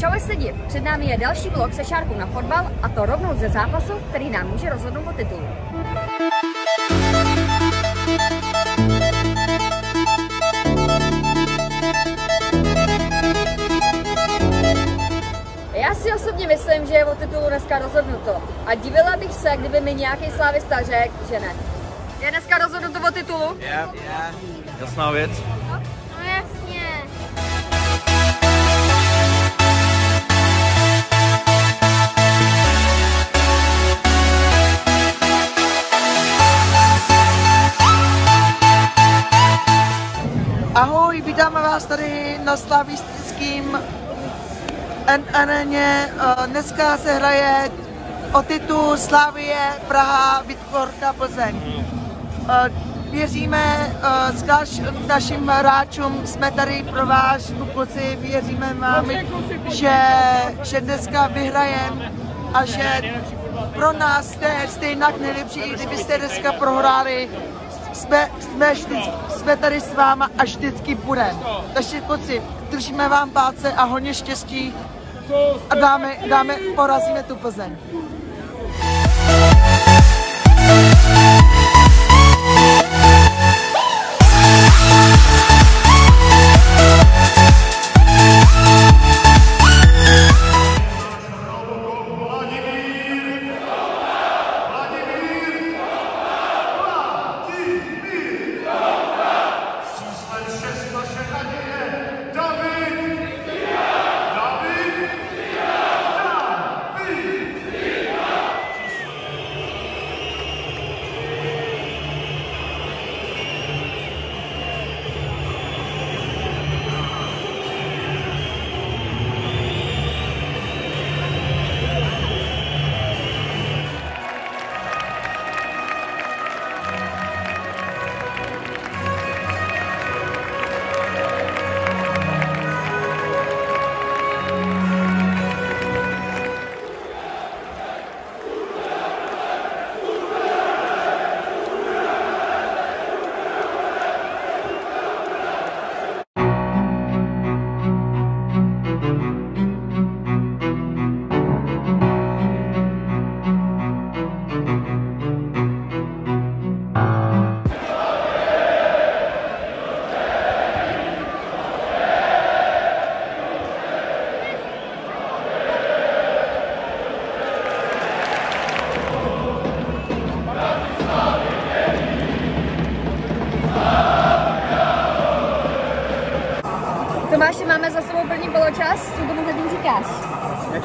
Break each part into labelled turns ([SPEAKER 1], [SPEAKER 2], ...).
[SPEAKER 1] Čau sedí, před námi je další vlog se šárkou na fotbal a to rovnou ze zápasu, který nám může rozhodnout o titulu. Já si osobně myslím, že je o titulu dneska rozhodnuto. A divila bych se, kdyby mi nějaký slávista řekl, že ne. Je dneska rozhodnuto o titulu?
[SPEAKER 2] Je, je. Jasná věc.
[SPEAKER 3] Vás tady na slavistickým areně. Eh, Dneska se hraje o titul Slavie Praha Vitkorka Plzeň. Eh, Věříme eh, s naš, našim hráčům, jsme tady pro vás, kluci, věříme vám, že, že dneska vyhrajeme a že pro nás jste stejně nejlepší, kdybyste dneska prohráli, jsme, jsme, vždycky, jsme tady s váma a vždycky budeme. Takže kluci, držíme vám páce a hodně štěstí a dáme, dáme, porazíme tu Plzeň.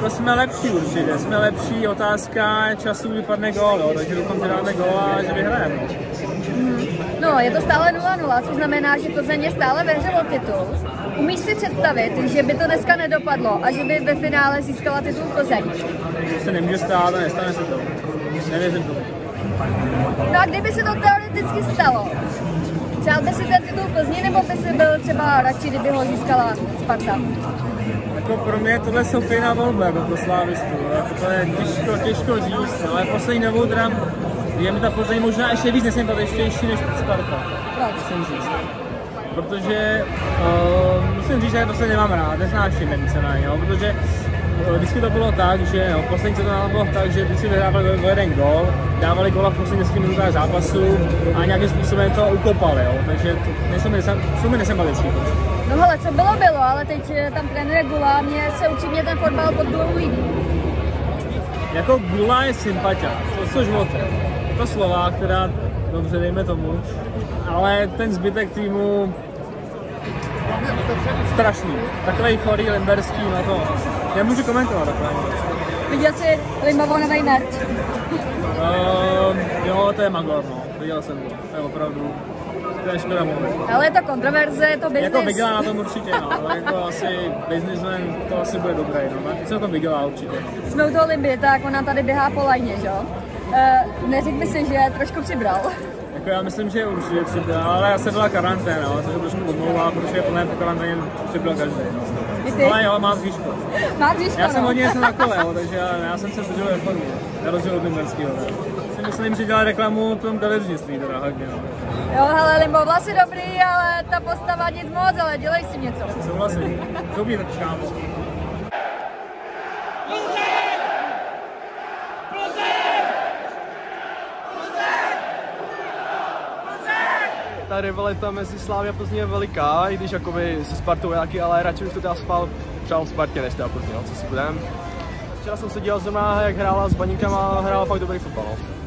[SPEAKER 2] Jako jsme lepší určitě, jsme lepší, otázka času vypadne gól, jo, takže doufám, že dáme gól a že vyhrajeme.
[SPEAKER 1] No, je to stále 0-0, což znamená, že Plzeň je stále ve hře o titul. Umíš si představit, že by to dneska nedopadlo a že by ve finále získala titul Plzeň?
[SPEAKER 2] To se nemůže stát a nestane se to. Nevěřím tomu.
[SPEAKER 1] No a kdyby se to teoreticky stalo, přál by si ten titul Plzni, nebo by si byl třeba radši, kdyby ho získala Sparta?
[SPEAKER 2] Jako pro mě tohle Sofijná volba, jako pro slávistu. Jako to je těžko, těžko říct, ale poslední dobou teda je mi ta Plzeň možná ještě víc nesympatičtější než Sparta. Musím říct. Protože uh, musím říct, že to se nemám rád, neznáším víceméně, jo, protože vždycky to bylo tak, že jo, poslední sezóna bylo tak, že vždycky vyhrávali o jeden gol, dávali gola v posledních 10 minutách zápasu a nějakým způsobem to ukopali, jo, takže to, nejsou mi, nesem- jsou mi nesympatický. prostě.
[SPEAKER 1] No hele, co bylo, bylo, ale teď eh, tam trénuje Gula, mně se upřímně ten fotbal pod Gulou líbí.
[SPEAKER 2] Jako Gula je sympatia, to jsou životy. Je to Slovák, která, dobře, dejme tomu, ale ten zbytek týmu strašný. Takový chorý, limberský, na to nemůžu komentovat takhle.
[SPEAKER 1] Viděl jsi Limavonové merch?
[SPEAKER 2] Uh, jo, to je Magor, no. Viděl jsem to. To je opravdu, to je škoda.
[SPEAKER 1] Ale je to kontroverze, je to business.
[SPEAKER 2] Jako vydělá na tom určitě, no, ale jako asi businessman to asi bude dobrý, no. Co na tom vydělá určitě.
[SPEAKER 1] Jsme u toho Limby, tak ona tady běhá po lajně, že jo? Uh, neřekl by si, že trošku přibral.
[SPEAKER 2] Jako já myslím, že určitě přibyla, ale já jsem byla karanténa, no, což trošku omlouvá, protože je plné po karanténě přibyl každý. No. Ale jo, mám zvíško.
[SPEAKER 1] Máš víško,
[SPEAKER 2] Já jsem
[SPEAKER 1] no.
[SPEAKER 2] hodně jezdil na kole, jo, takže já, já jsem se držel ve formě, na rozdíl od Limberského. Si myslím, že dělá reklamu tom televiznictví, teda hodně. No.
[SPEAKER 1] Jo, hele, Limbo, vlasy dobrý, ale ta postava nic moc, ale dělej si něco.
[SPEAKER 2] Souhlasím. Dobrý tak kámo.
[SPEAKER 4] Ta rivalita mezi Slávy a Plzní je veliká, i když jakoby se Spartou nějaký, ale radši bych to teda spal přál Spartě než teda Plzní, no, co si budem. Včera jsem se díval zrovna, jak hrála s Baníkama a hrála fakt dobrý fotbal. No.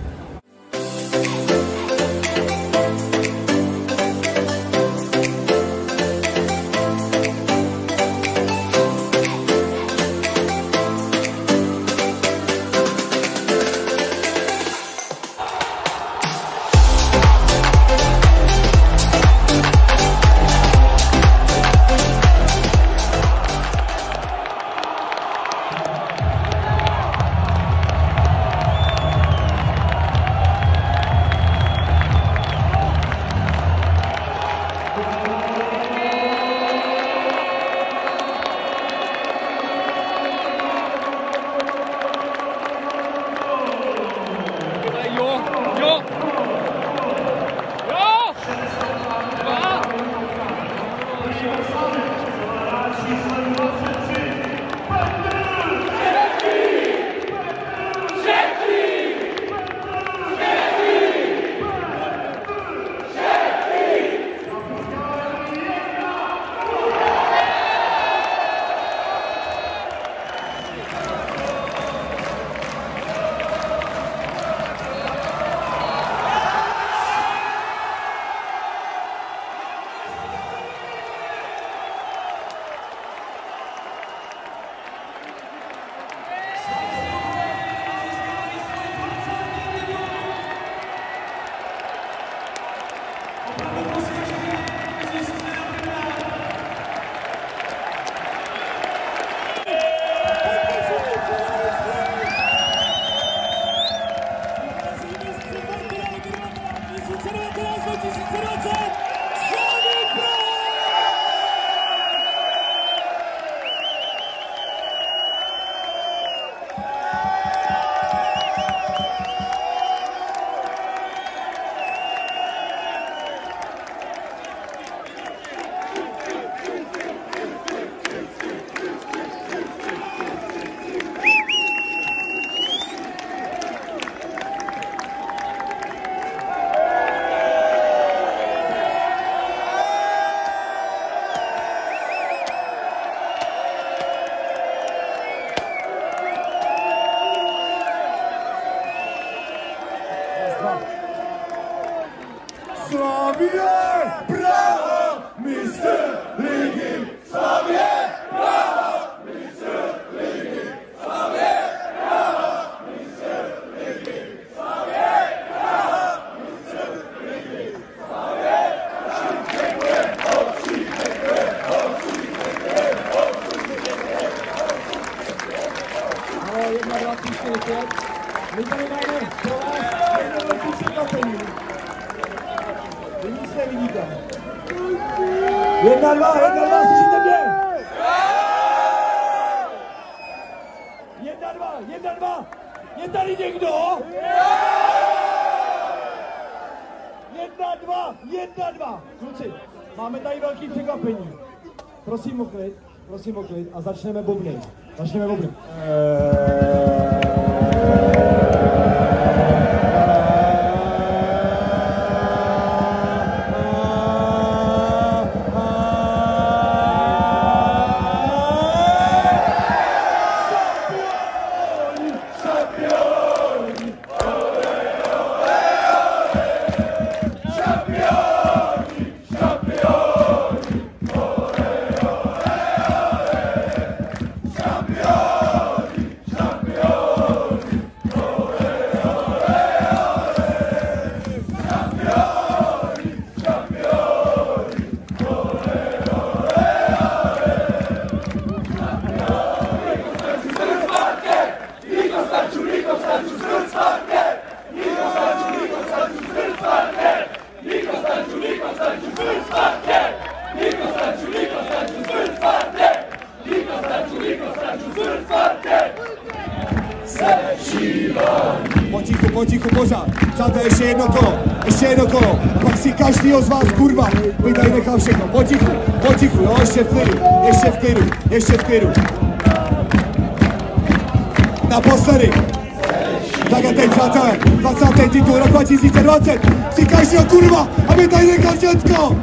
[SPEAKER 5] Радуйтесь, здравствуйте! Pět. My tady máme pro vás jedno velký překvapení. Nyní se vidíte. Jedna, dva, jedna, dva, slyšíte mě? Jedna, dva, jedna, dva. Je tady někdo? Jedna, dva, jedna, dva. Kluci, máme tady velký překvapení. Prosím o klid, prosím o klid a začneme bubny. Začneme bubny.
[SPEAKER 6] Potichu, Přátelé, ještě jedno kolo, ještě jedno kolo. A pak si každýho z vás, kurva, by tady nechal všechno. Potichu, potichu, jo, ještě v klidu, ještě v klidu, ještě v klidu. Naposledy. Tak a teď, přátelé, 20. titul rok 2020. Chci každého kurva, aby tady nechal všecko.